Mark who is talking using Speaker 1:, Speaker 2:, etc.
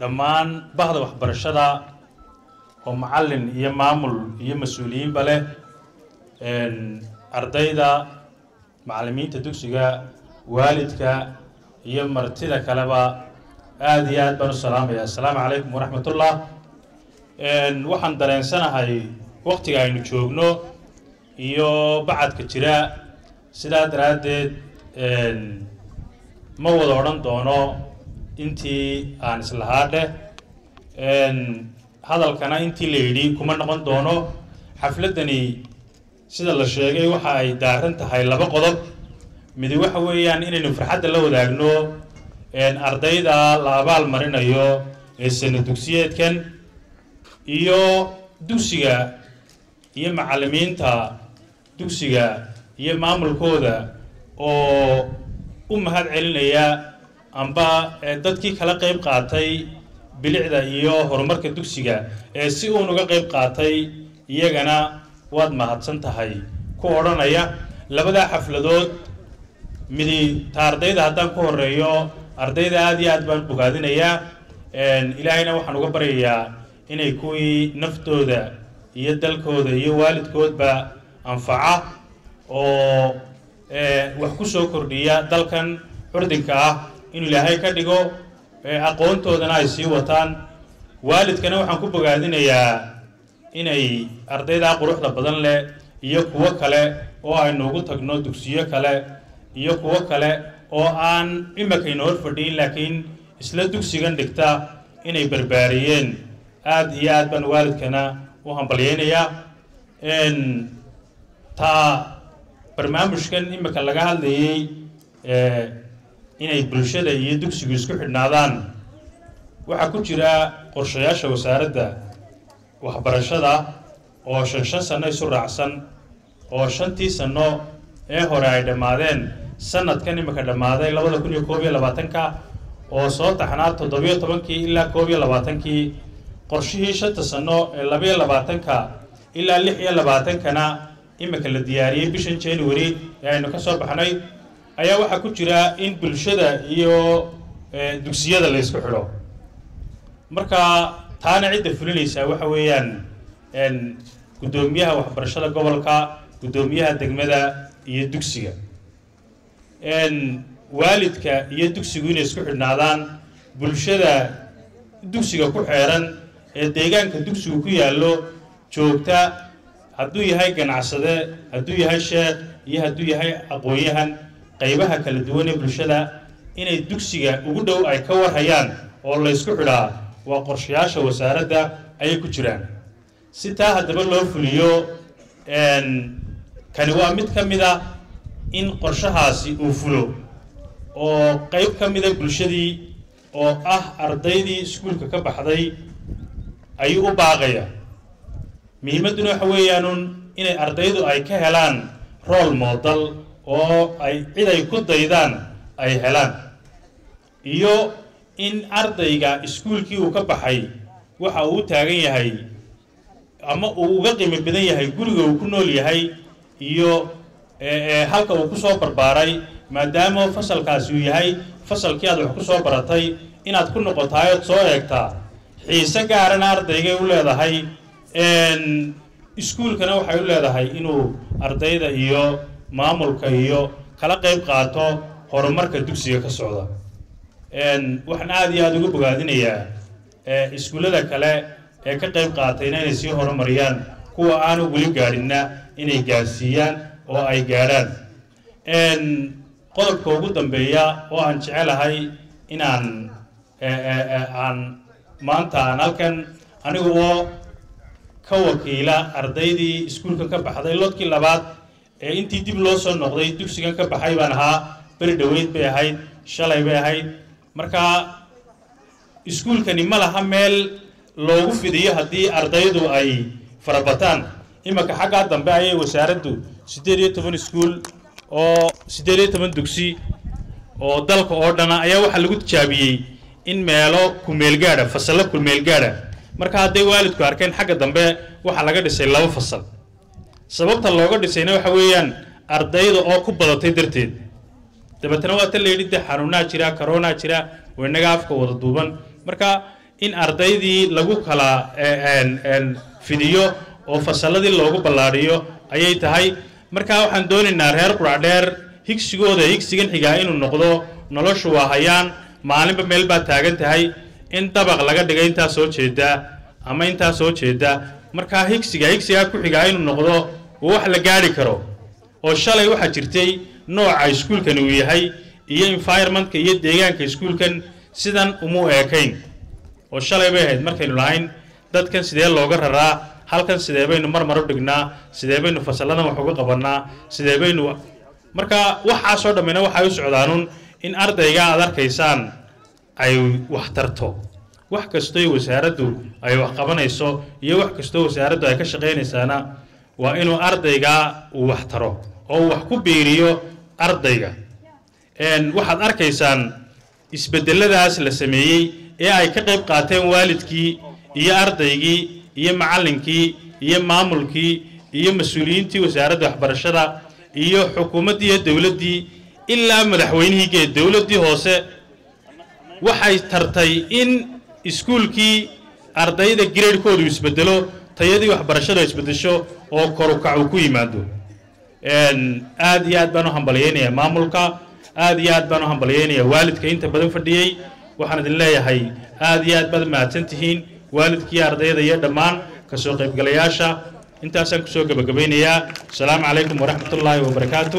Speaker 1: dhammaan bahda waxbarashada oo macallin iyo maamul iyo mas'uuliyiinba leh ardayda macallimiinta dugsiga waalidka iyo martida kaleba aada iyo aad baan u salaamaya assalaamu calaykum waraxmatullah. Waxaan dareensanahay waqtiga aynu joogno iyo bacadka jira. Sidaa daraaddeed ma wada odhan doono intii aan islahaa dheh hadalkana intii la yidhi kuma noqon doono. Xafladdani sida la sheegay waxa ay daaran tahay laba qodob. Midi waxa weeyaan inaynu farxadda la wadaagno ardayda la abaal marinayo ee sano dugsiyeedkan iyo dugsiga iyo macallimiinta dugsiga iyo maamulkooda oo u mahad celinaya amba dadkii kala qayb qaatay bilicda iyo horumarka dugsiga ee si uun uga qayb qaatay iyagana waad mahadsan tahay. Ku odhanaya labadaa xafladood midi ta ardayda haddaan ku horeeyo ardayda aada iyo aad baan bogaadinayaa ilaahayna waxaan uga baryayaa inay kuwii naftooda iyo dalkooda iyo waalidkoodba anfaca oo wax ku soo kordhiya dalkan curdinka ah inuu ilaahay ka dhigo aqoontoodana ay sii wataan. Waalidkana waxaan ku bogaadinayaa inay ardaydaa quruxda badan leh iyo kuwo kale oo aynu ugu tagno dugsiyo kale iyo kuwo kale oo aan imikayna hor fadhiin laakiin isla dugsigan dhigta inay barbaariyeen. Aada iyo aad baan waalidkana u hambalyeynayaa taa barnaamijkan imika laga hadlayay inay bulshada iyo dugsigu isku xidhnaadaan. Waxaa ku jira qorshayaasha wasaaradda waxbarashada oo shan shan sano isu raacsan oo shantii sano ee hore ay dhammaadeen sanadkan imika dhammaaday labada kun iyo koob iyo labaatanka oo soo taxnaa toddobiyo tobankii ilaa koob iyo labaatankii qorshihii shanta sano ee labaiyo labaatanka ilaa lix iyo labaatankana imika la diyaariyey bishan january ee aynu ka soo baxnay ayaa waxaa ku jira in bulshada iyo dugsiyada la ysku xidho. Marka taana cidda fulinaysaa waxa weeyaan guddoomiyaha waxbarashada gobolka guddoomiyaha degmada iyo dugsiga. Waalidka iyo dugsigu inay isku xidhnaadaan bulshada dugsiga ku xeeran ee deegaanka dugsigu ku yaallo joogta hadduu yahay ganacsade hadduu yahay sheekh iyo hadduu yahay aqoon-yahan qaybaha kala duwan ee bulshada inay dugsiga ugu dhow ay ka warhayaan oo la ysku xidhaa waa qorshayaasha wasaaradda ayay ku jiraan. Si taa haddaba loo fuliyo kani waa mid ka mid a in qorshahaasi uu fulo oo qayb ka mida bulshadii oo ah ardaydii iskuulka ka baxday ayuu u baaqaya. Muhiimadduna waxa weeyaanun inay ardaydu ay ka helaan rool moodal oo ay cid ay ku daydaan ay helaan. Iyo in ardayga iskuulkii uu ka baxay waxa uu u taagan yahay ama uu uga qiimo badan yahay guriga uu ku nool yahay iyo halka uu ku soo barbaaray maadaama fasalkaasi uu yahay fasalkii aad wax ku soo baratay inaad ku noqotahay ood soo eegtaa xiise gaarana ardaygay u leedahay iskuulkana waxay u leedahay inuu ardayda iyo maamulka iyo kala qayb qaato horumarka dugsiga ka socda. Waxaan aada iyo aada uga bogaadinayaa iskuullada kale ee ka qayb qaatayna inay sii horumariyaan kuwa aanu weli gaadhinna inay gaadhsiiyaan oo ay gaadhaan qodobka ugu dambeeya oo aan jecelahay inaan aan maanta aan halkan anigu oo ka wakiila ardaydii iskuulkan ka baxday lodkii labaad ee intii dib loo soo noqday dugsigan ka baxay baan ahaa beri dhoweyd bay ahayd shalay bay ahayd. Marka iskuulkani ma laha meel loogu fidiyo haddii ardaydu ay farabataan. Imanka xaggaa dambe ayay wasaaraddu siddeed iyo toban iskuul oo siddeed iyo toban dugsi oo dalka oo dhana ayaa waxaa lagu tijaabiyey in meelo kumeelgaadha fasallo kumeelgaadha marka hadday waalidku arkeen xagga dambe waxaa laga dhisay laba fasal sababta looga dhisayna waxa weeyaan ardayda oo ku badatay darteed. Dabeetana waa ta layidhi dee xanuunaa jira karoonaa jira oo innaga afka wada duuban. Marka in ardaydii lagu kala fidiyo oo fasalladii loogu ballaadhiyo ayay tahay. Markaa waxaan doonaynaa reer quracdheer higsigooda higsigan xigaa inuu noqdo noloshu waa hayaan maalinba meel baad taagan tahay. In dabaq laga dhigay intaa soo jeeda ama intaa soo jeeda markaa higsiga higsigaa ku xigaa inuu noqdo wax la gaadhi karo oo shalay waxaa jirtay nooca iskuulkan uu yahay iyo environmentka iyo deegaanka iskuulkan sidan umu eekayn oo shalay bay ahayd markaynu lahayn dadkan sidee looga raraa halkan sidee baynu marmar u dhignaa sidee baynu fasalladan wax uga qabannaa sidee baynu marka waxaasoo dhammina waxay u socdaanun in ardayga aad arkaysaan ay wax tarto wax kastoo wasaaraddu ay wax qabanayso iyo wax kastoo wasaaraddu ay ka shaqaynaysaana waa inuu ardayga uu wax taro oo uu wax ku biiriyo ardayga. Waxaad arkaysaan isbedeladaas la sameeyey ee ay ka qayb qaateen waalidkii iyo ardaygii iyo macallinkii iyo maamulkii iyo mas'uuliyiintii wasaaradda waxbarashada iyo xukuumaddii iyo dowladdii ilaa madaxweynihii geed dowladdii hoose. Waxay tartay in iskuulkii ardayda gireedhkoodu isbedelo tayadii waxbarashadu ay isbedesho oo korukac ku yimaado. Aad iyo aad baan u hambalyaynayaa. Maamulka aad iyo aad baan u hambalyaynayaa. Waalidka inta badan fadhiyey waxaan idin leeyahay aad iyo aad baad mahadsan tihiin. Waalidkii ardayda iyo dhammaan ka soo qaybgalayaasha. Intaasaan ku soo gebagabaynayaa asalaamu calaykum waraxmat ullaahi wabarakaatu